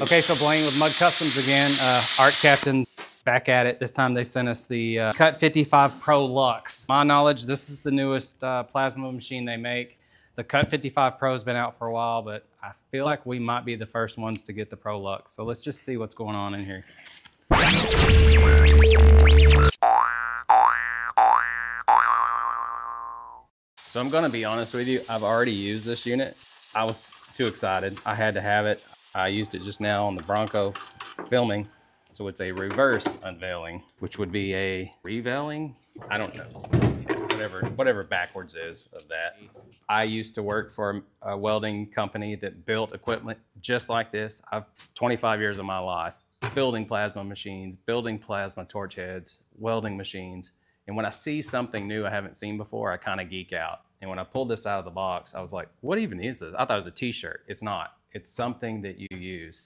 Okay, so Blaine with Mugg Customs again. Uh, Arc Captain back at it. This time they sent us the uh, Cut 55 Pro Lux. My knowledge, this is the newest uh, plasma machine they make. The Cut 55 Pro has been out for a while, but I feel like we might be the first ones to get the Pro Lux. So let's just see what's going on in here. So I'm gonna be honest with you, I've already used this unit. I was too excited. I had to have it. I used it just now on the Bronco filming. So it's a reverse unveiling, which would be a reveiling. I don't know, whatever, whatever backwards is of that. I used to work for a welding company that built equipment just like this. I've 25 years of my life building plasma machines, building plasma torch heads, welding machines. And when I see something new I haven't seen before, I kind of geek out. And when I pulled this out of the box, I was like, what even is this? I thought it was a t-shirt. It's not. It's something that you use.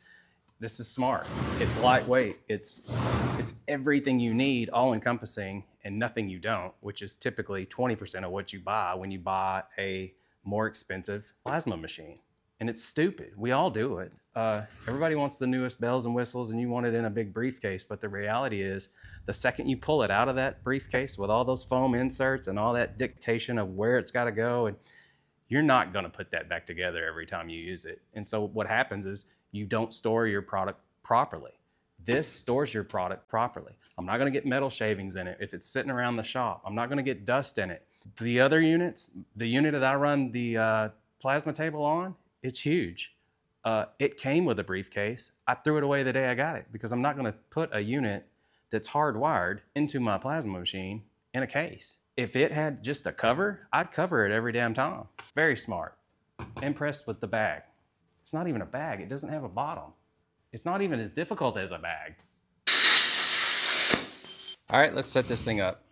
This is smart. It's lightweight. It's it's everything you need, all encompassing, and nothing you don't, which is typically 20% of what you buy when you buy a more expensive plasma machine and it's stupid. We all do it. Uh, everybody wants the newest bells and whistles, and you want it in a big briefcase. But the reality is, the second you pull it out of that briefcase with all those foam inserts and all that dictation of where it's got to go, and you're not going to put that back together every time you use it. And so what happens is you don't store your product properly. This stores your product properly. I'm not going to get metal shavings in it if it's sitting around the shop. I'm not going to get dust in it. The other units, the unit that I run the uh, plasma table on, it's huge. Uh, it came with a briefcase. I threw it away the day I got it because I'm not going to put a unit that's hardwired into my plasma machine in a case. If it had just a cover, I'd cover it every damn time. Very smart. Impressed with the bag. It's not even a bag. It doesn't have a bottom. It's not even as difficult as a bag. All right, let's set this thing up.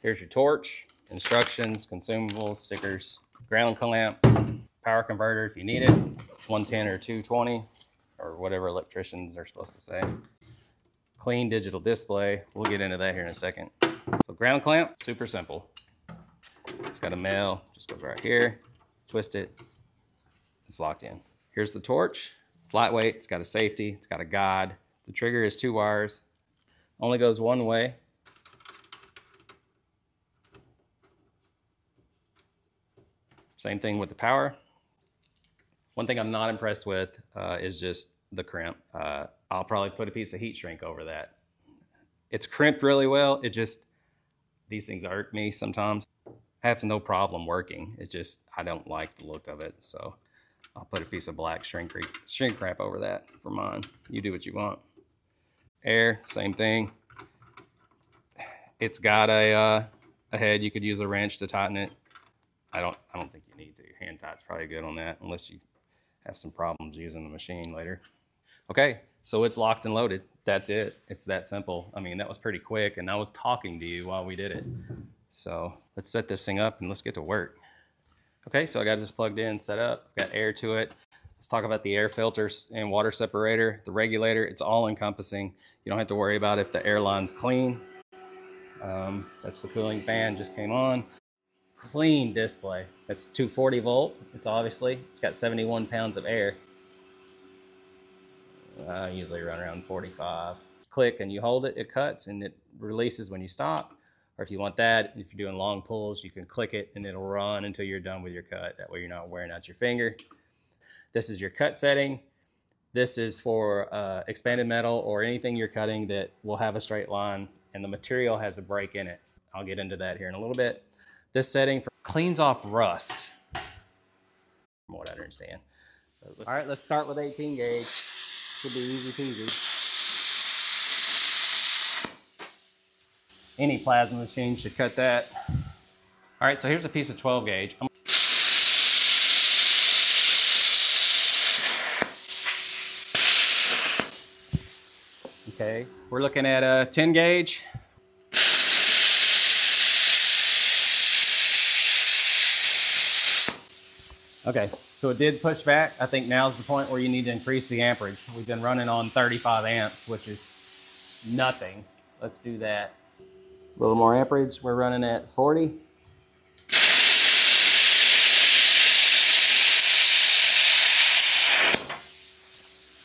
Here's your torch, instructions, consumables, stickers, ground clamp, power converter if you need it, 110 or 220, or whatever electricians are supposed to say. Clean digital display. We'll get into that here in a second. Ground clamp, super simple. It's got a male, just goes right here, twist it, it's locked in. Here's the torch, flat weight, it's got a safety, it's got a guide. The trigger is two wires, only goes one way, Same thing with the power. One thing I'm not impressed with uh, is just the crimp. Uh, I'll probably put a piece of heat shrink over that. It's crimped really well. It just, these things irk me sometimes. I have no problem working. It's just, I don't like the look of it. So I'll put a piece of black shrink, shrink wrap over that for mine. You do what you want. Air, same thing. It's got a, uh, a head. You could use a wrench to tighten it. I don't, I don't think you need to. Hand tight's probably good on that unless you have some problems using the machine later. Okay, so it's locked and loaded. That's it. It's that simple. I mean, that was pretty quick, and I was talking to you while we did it. So let's set this thing up and let's get to work. Okay, so I got this plugged in, set up, got air to it. Let's talk about the air filters and water separator, the regulator. It's all encompassing. You don't have to worry about if the air line's clean. Um, that's the cooling fan just came on clean display. That's 240 volt. It's obviously, it's got 71 pounds of air. I usually run around 45. Click and you hold it, it cuts and it releases when you stop. Or if you want that, if you're doing long pulls, you can click it and it'll run until you're done with your cut. That way you're not wearing out your finger. This is your cut setting. This is for uh, expanded metal or anything you're cutting that will have a straight line and the material has a break in it. I'll get into that here in a little bit. This setting for, cleans off rust, from what I understand. All right, let's start with 18 gauge. Should be easy peasy. Any plasma machine should cut that. All right, so here's a piece of 12 gauge. I'm Okay, we're looking at a 10 gauge. Okay, so it did push back. I think now's the point where you need to increase the amperage. We've been running on 35 amps, which is nothing. Let's do that. A little more amperage. We're running at 40.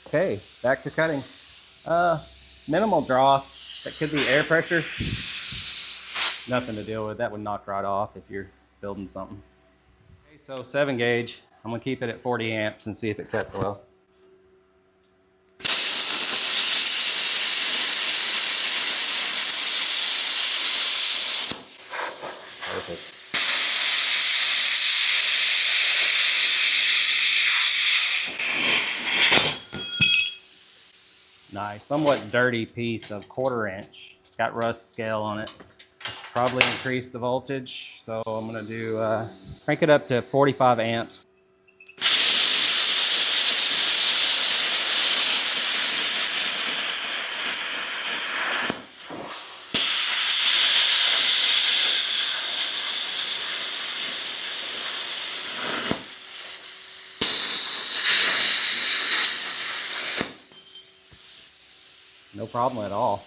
Okay, back to cutting. Uh, minimal dross. That could be air pressure. Nothing to deal with. That would knock right off if you're building something. So seven gauge. I'm gonna keep it at 40 amps and see if it cuts well. Perfect. Nice, somewhat dirty piece of quarter inch. It's Got rust scale on it. Probably increase the voltage. So I'm gonna do, uh, crank it up to 45 amps. No problem at all.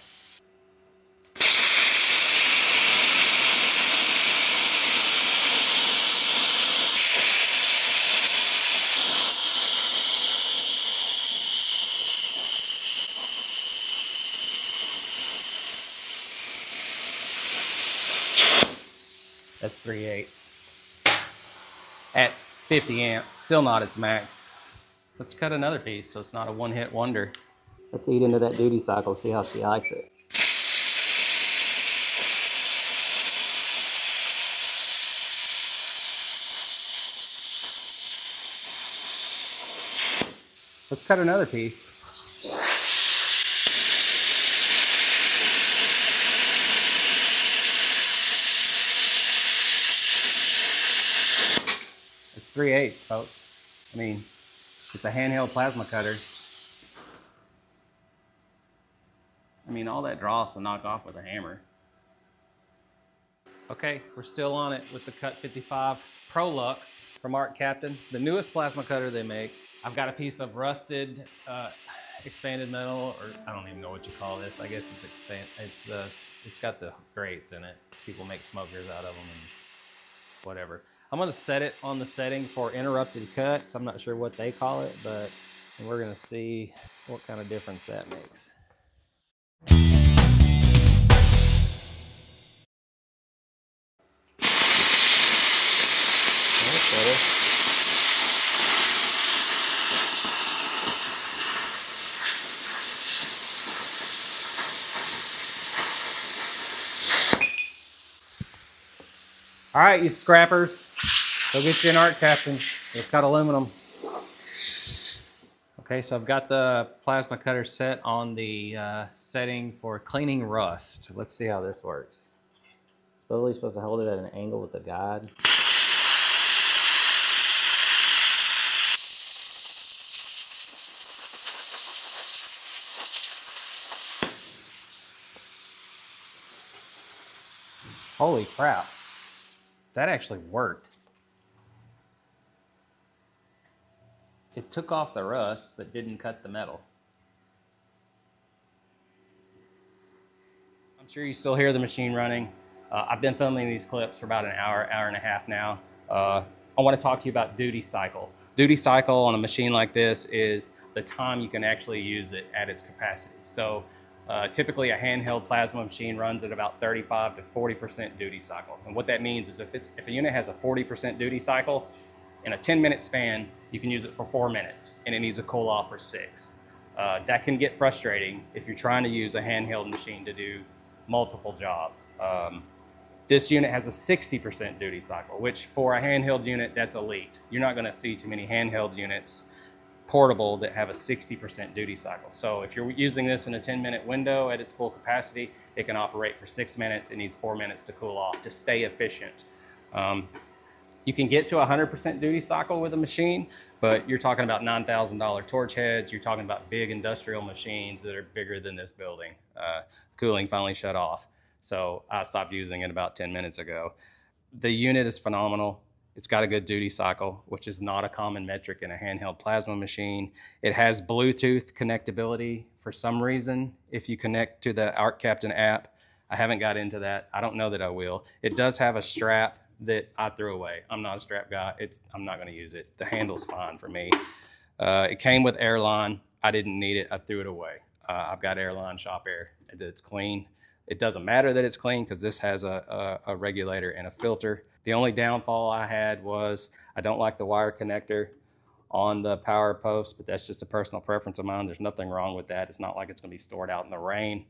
That's 3 8 At 50 amps, still not its max. Let's cut another piece so it's not a one hit wonder. Let's eat into that duty cycle, see how she likes it. Let's cut another piece. 3 8 folks. I mean, it's a handheld plasma cutter. I mean, all that dross will knock off with a hammer. Okay, we're still on it with the Cut 55 Prolux from Arc Captain, the newest plasma cutter they make. I've got a piece of rusted uh, expanded metal, or I don't even know what you call this. I guess it's expand. It's the. It's got the grates in it. People make smokers out of them and whatever. I'm gonna set it on the setting for interrupted cuts. I'm not sure what they call it, but we're gonna see what kind of difference that makes. All right, you scrappers, go get you an Arc Captain. It's got aluminum. Okay, so I've got the plasma cutter set on the uh, setting for cleaning rust. Let's see how this works. Supposedly supposed to hold it at an angle with the guide. Holy crap. That actually worked. It took off the rust, but didn't cut the metal. I'm sure you still hear the machine running. Uh, I've been filming these clips for about an hour, hour and a half now. Uh, I want to talk to you about duty cycle. Duty cycle on a machine like this is the time you can actually use it at its capacity. So uh, typically a handheld plasma machine runs at about 35 to 40% duty cycle. And what that means is if, if a unit has a 40% duty cycle, in a 10 minute span, you can use it for four minutes and it needs to cool off for six. Uh, that can get frustrating if you're trying to use a handheld machine to do multiple jobs. Um, this unit has a 60% duty cycle, which for a handheld unit, that's elite. You're not gonna see too many handheld units portable that have a 60% duty cycle. So if you're using this in a 10 minute window at its full capacity, it can operate for six minutes. It needs four minutes to cool off to stay efficient. Um, you can get to 100% duty cycle with a machine, but you're talking about $9,000 torch heads. You're talking about big industrial machines that are bigger than this building. Uh, cooling finally shut off. So I stopped using it about 10 minutes ago. The unit is phenomenal. It's got a good duty cycle, which is not a common metric in a handheld plasma machine. It has Bluetooth connectability for some reason. If you connect to the Arc Captain app, I haven't got into that. I don't know that I will. It does have a strap that I threw away. I'm not a strap guy. It's I'm not going to use it. The handle's fine for me. Uh, it came with Airline. I didn't need it. I threw it away. Uh, I've got airline shop air that's clean. It doesn't matter that it's clean because this has a, a, a regulator and a filter. The only downfall I had was I don't like the wire connector on the power post, but that's just a personal preference of mine. There's nothing wrong with that. It's not like it's going to be stored out in the rain.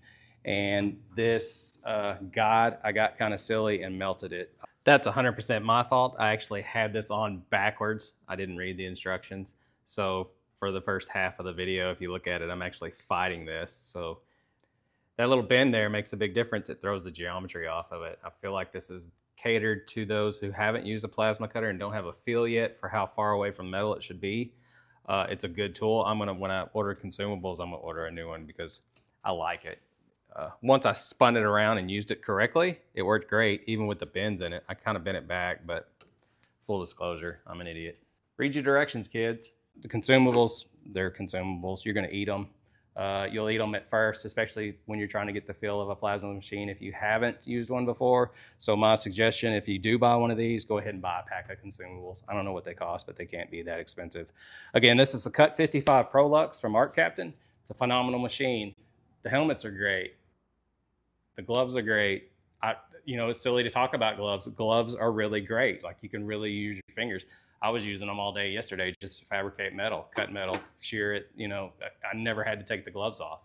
And this uh, guide, I got kind of silly and melted it. That's 100% my fault. I actually had this on backwards. I didn't read the instructions. So for the first half of the video, if you look at it, I'm actually fighting this. So that little bend there makes a big difference. It throws the geometry off of it. I feel like this is catered to those who haven't used a plasma cutter and don't have a feel yet for how far away from metal it should be. Uh, it's a good tool. I'm gonna, when I order consumables, I'm gonna order a new one because I like it. Uh, once I spun it around and used it correctly, it worked great, even with the bends in it. I kind of bent it back, but full disclosure, I'm an idiot. Read your directions, kids. The consumables, they're consumables. You're gonna eat them. Uh, you'll eat them at first, especially when you're trying to get the feel of a plasma machine if you haven't used one before. So my suggestion, if you do buy one of these, go ahead and buy a pack of consumables. I don't know what they cost, but they can't be that expensive. Again, this is the Cut 55 ProLux from Arc Captain. It's a phenomenal machine. The helmets are great. The gloves are great. I, you know, it's silly to talk about gloves. Gloves are really great. Like you can really use your fingers. I was using them all day yesterday just to fabricate metal, cut metal, shear it. You know, I never had to take the gloves off.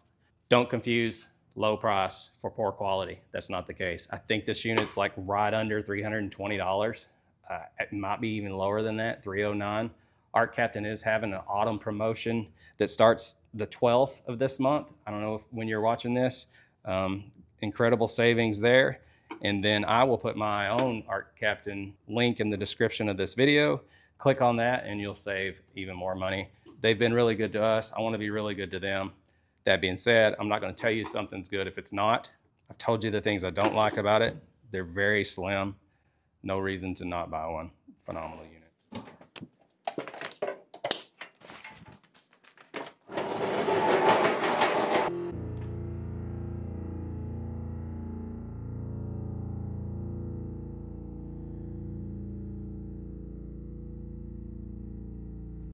Don't confuse low price for poor quality. That's not the case. I think this unit's like right under $320. Uh, it might be even lower than that, 309. Arc Captain is having an autumn promotion that starts the 12th of this month. I don't know if, when you're watching this. Um, incredible savings there. And then I will put my own Arc Captain link in the description of this video. Click on that and you'll save even more money. They've been really good to us. I want to be really good to them. That being said, I'm not going to tell you something's good if it's not. I've told you the things I don't like about it. They're very slim. No reason to not buy one. Phenomenal unit.